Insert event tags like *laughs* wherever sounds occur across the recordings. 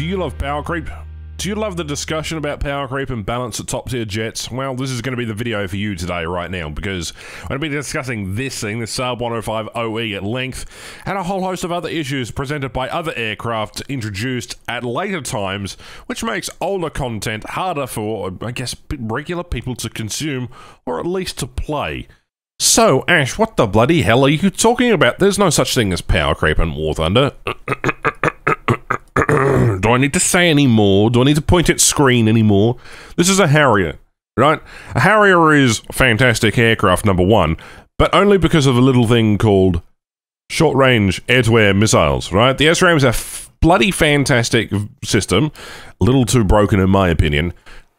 Do you love power creep? Do you love the discussion about power creep and balance at top tier jets? Well, this is going to be the video for you today, right now, because I'm going to be discussing this thing, the Saab 105 OE at length, and a whole host of other issues presented by other aircraft introduced at later times, which makes older content harder for, I guess, regular people to consume, or at least to play. So, Ash, what the bloody hell are you talking about? There's no such thing as power creep in War Thunder. *coughs* Do I need to say any more? Do I need to point at screen anymore? This is a Harrier, right? A Harrier is fantastic aircraft, number one, but only because of a little thing called short range air to air missiles, right? The SRAAM is a bloody fantastic system, a little too broken in my opinion.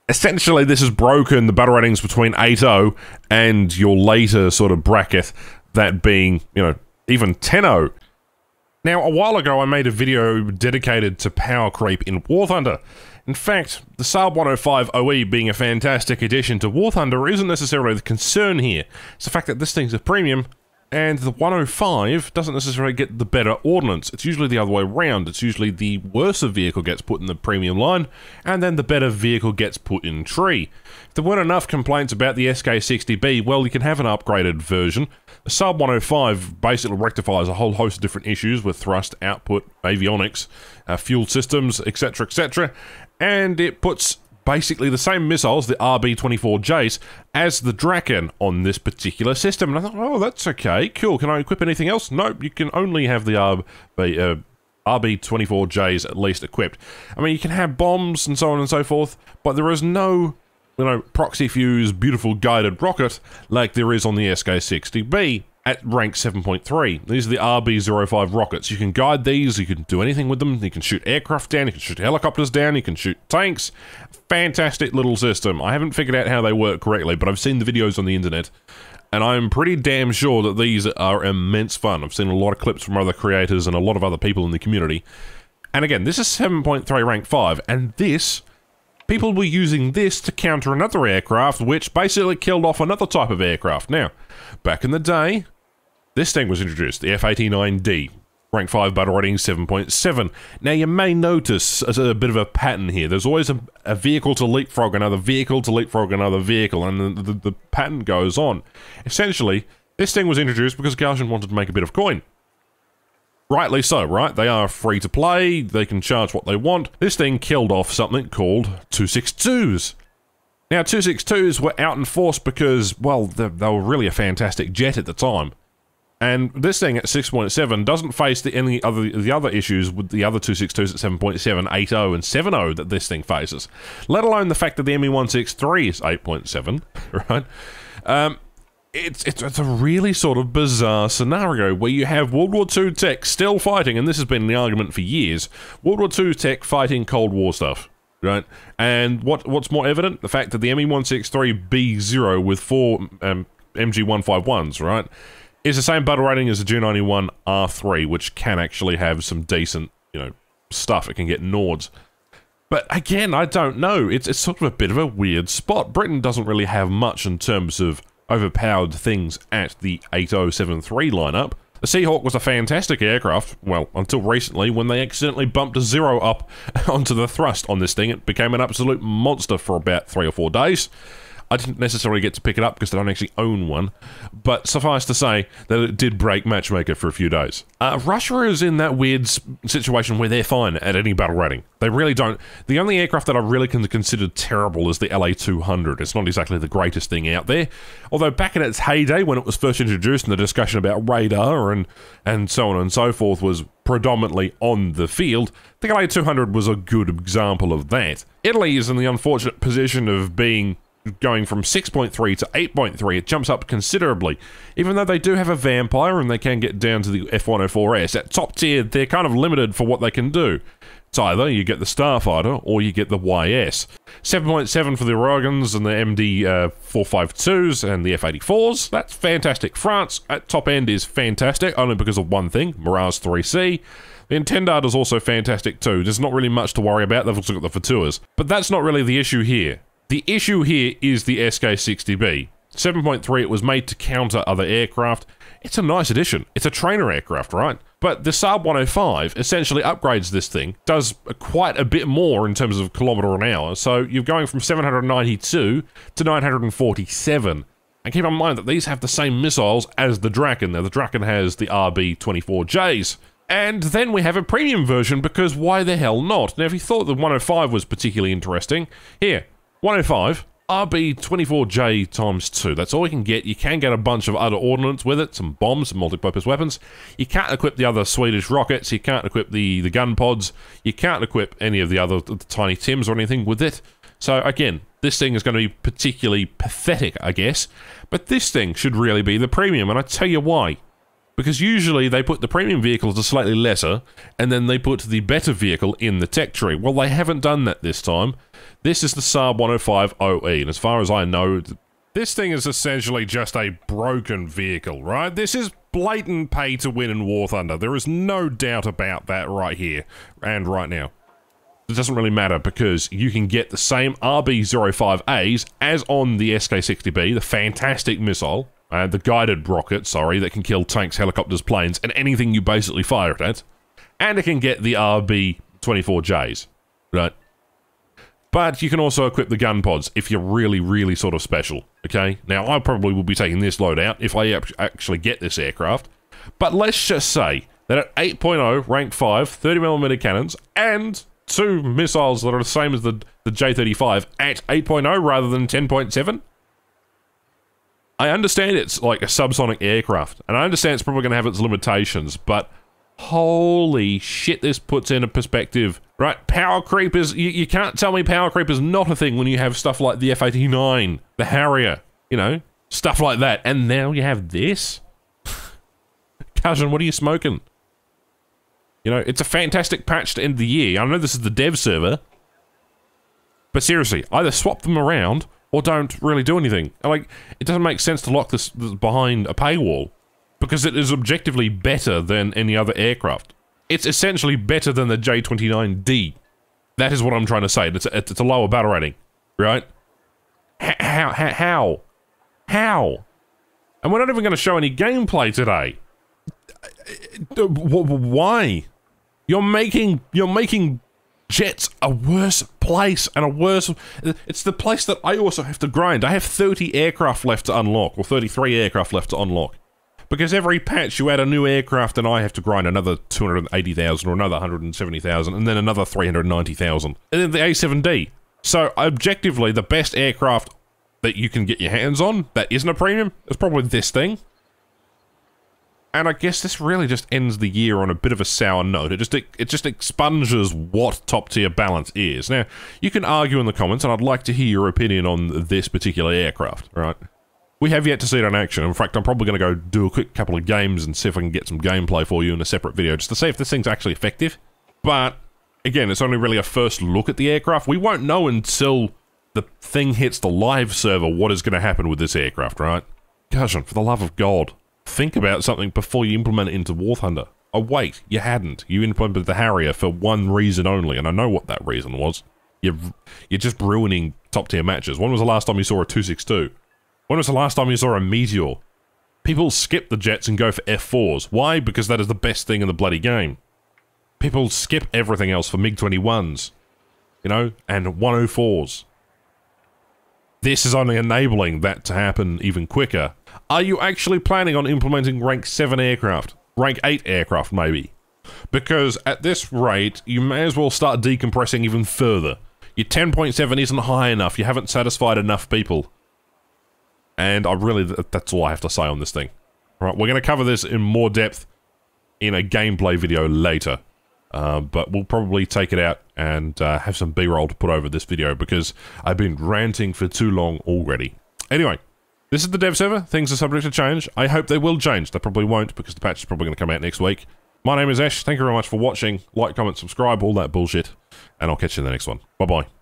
Essentially, this has broken the battle ratings between 8.0 and your later sort of bracket, that being, you know, even 10.0 now, a while ago, I made a video dedicated to power creep in War Thunder. In fact, the Saab 105 OE being a fantastic addition to War Thunder isn't necessarily the concern here. It's the fact that this thing's a premium, and the 105 doesn't necessarily get the better ordnance. It's usually the other way around. It's usually the worse vehicle gets put in the premium line, and then the better vehicle gets put in tree. If there weren't enough complaints about the SK60B, well, you can have an upgraded version. The Saab 105 basically rectifies a whole host of different issues with thrust, output, avionics, uh, fuel systems, etc., etc., and it puts basically the same missiles, the RB-24Js, as the Draken on this particular system. And I thought, oh, that's okay, cool. Can I equip anything else? Nope, you can only have the RB, uh, RB-24Js at least equipped. I mean, you can have bombs and so on and so forth, but there is no you know, proxy fuse beautiful guided rocket like there is on the SK-60B at rank 7.3. These are the RB-05 rockets. You can guide these, you can do anything with them. You can shoot aircraft down, you can shoot helicopters down, you can shoot tanks. Fantastic little system. I haven't figured out how they work correctly, but I've seen the videos on the internet, and I'm pretty damn sure that these are immense fun. I've seen a lot of clips from other creators and a lot of other people in the community. And again, this is 7.3 rank 5, and this people were using this to counter another aircraft, which basically killed off another type of aircraft. Now, back in the day, this thing was introduced, the F-89D, rank 5 battle rating 7.7. Now, you may notice a, a, bit of a pattern here. There's always a, a, vehicle to leapfrog another vehicle to leapfrog another vehicle, and the, the, the pattern goes on. Essentially, this thing was introduced because Gaijin wanted to make a bit of coin. Rightly so, right? They are free to play, they can charge what they want. This thing killed off something called 262s. Now, 262s were out in force because, well, they, they were really a fantastic jet at the time. And this thing at 6.7 doesn't face the any other the other issues with the other 262s at 7.7, 8.0, and 7.0 that this thing faces. Let alone the fact that the ME163 is 8.7, *laughs* right? Um, it's, it's, it's a really sort of bizarre scenario where you have World War II tech still fighting, and this has been the argument for years. World War II tech fighting Cold War stuff, right? And what what's more evident? The fact that the ME163B0 with four um, MG151s, right, is the same battle rating as the G91R3, which can actually have some decent, you know, stuff. It can get Nords. But again, I don't know. It's, it's sort of a bit of a weird spot. Britain doesn't really have much in terms of overpowered things at the 8073 lineup. The Seahawk was a fantastic aircraft, well, until recently when they accidentally bumped a zero up *laughs* onto the thrust on this thing. It became an absolute monster for about three or four days. I didn't necessarily get to pick it up because I don't actually own one, but suffice to say that it did break Matchmaker for a few days. Uh, Russia is in that weird situation where they're fine at any battle rating. They really don't. The only aircraft that I really can consider terrible is the LA-200. It's not exactly the greatest thing out there, although back in its heyday when it was first introduced and the discussion about radar and, and so on and so forth was predominantly on the field, the LA-200 was a good example of that. Italy is in the unfortunate position of being going from 6.3 to 8.3, it jumps up considerably. Even though they do have a Vampire and they can get down to the F104S, at top tier, they're kind of limited for what they can do. It's either you get the Starfighter or you get the YS. 7.7 for the Ouragans and the MD uh, 452s and the F84s. That's fantastic. France at top end is fantastic, only because of one thing Mirage 3C. The Étendard is also fantastic too. There's not really much to worry about. They've also got the Vautours. But that's not really the issue here. The issue here is the SK-60B. 7.3, it was made to counter other aircraft. It's a nice addition. It's a trainer aircraft, right? But the Saab 105 essentially upgrades this thing, does quite a bit more in terms of kilometre an hour. So you're going from 792 to 947. And keep in mind that these have the same missiles as the Draken. Now, the Draken has the RB-24Js. And then we have a premium version because why the hell not? Now, if you thought the 105 was particularly interesting, here, 105, RB24J times 2. That's all you can get. You can get a bunch of other ordnance with it, some bombs, some multi-purpose weapons. You can't equip the other Swedish rockets. You can't equip the, the gun pods. You can't equip any of the other the tiny Tims or anything with it. So again, this thing is going to be particularly pathetic, I guess. But this thing should really be the premium, and I tell you why. Because usually they put the premium vehicles to slightly lesser, and then they put the better vehicle in the tech tree. Well, they haven't done that this time. This is the Saab 105 OE, and as far as I know, this thing is essentially just a broken vehicle, right? This is blatant pay to win in War Thunder. There is no doubt about that right here and right now. It doesn't really matter because you can get the same RB-05As as on the SK-60B, the fantastic missile, uh, the guided rocket, sorry, that can kill tanks, helicopters, planes, and anything you basically fire it at. And it can get the RB-24Js, right? But you can also equip the gun pods if you're really, really sort of special, okay? Now, I probably will be taking this load out if I actually get this aircraft. But let's just say that at 8.0, rank 5, 30mm cannons, and two missiles that are the same as the, the J-35 at 8.0 rather than 10.7, I understand it's like a subsonic aircraft, and I understand it's probably going to have its limitations, but holy shit, this puts in a perspective. Right, power creep is, you, you can't tell me power creep is not a thing when you have stuff like the F-89, the Harrier, you know, stuff like that. And now you have this? *laughs* Cousin, what are you smoking? You know, it's a fantastic patch to end the year. I know this is the dev server, but seriously, either swap them around or don't really do anything. Like, it doesn't make sense to lock this behind a paywall because it is objectively better than any other aircraft. It's essentially better than the J29D. That is what I'm trying to say. It's a, it's a lower battle rating, right? How? How? How? How? And we're not even going to show any gameplay today. Uh, uh, uh, why? You're making you're making jets a worse place and a worse. It's the place that I also have to grind. I have 30 aircraft left to unlock, or 33 aircraft left to unlock. Because every patch you add a new aircraft, and I have to grind another 280,000 or another 170,000, and then another 390,000. And then the A7D. So, objectively, the best aircraft that you can get your hands on that isn't a premium is probably this thing. And I guess this really just ends the year on a bit of a sour note. It just it, it just expunges what top tier balance is. Now, you can argue in the comments, and I'd like to hear your opinion on this particular aircraft, right? We have yet to see it in action. In fact, I'm probably going to go do a quick couple of games and see if I can get some gameplay for you in a separate video, just to see if this thing's actually effective. But, again, it's only really a first look at the aircraft. We won't know until the thing hits the live server what is going to happen with this aircraft, right? Gosh, for the love of God think about something before you implement it into War Thunder. Oh wait, you hadn't. You implemented the Harrier for one reason only, and I know what that reason was. You're, you're just ruining top tier matches. When was the last time you saw a 262? When was the last time you saw a Meteor? People skip the jets and go for F4s. Why? Because that is the best thing in the bloody game. People skip everything else for MiG-21s. You know? And 104s. This is only enabling that to happen even quicker. Are you actually planning on implementing rank 7 aircraft? Rank 8 aircraft, maybe? Because at this rate, you may as well start decompressing even further. Your 10.7 isn't high enough, you haven't satisfied enough people. And I really, that's all I have to say on this thing. All right, we're going to cover this in more depth in a gameplay video later. Uh, but we'll probably take it out and uh, have some B-roll to put over this video because I've been ranting for too long already. Anyway, this is the dev server. Things are subject to change. I hope they will change. They probably won't because the patch is probably going to come out next week. My name is Ash. Thank you very much for watching. Like, comment, subscribe, all that bullshit. And I'll catch you in the next one. Bye-bye.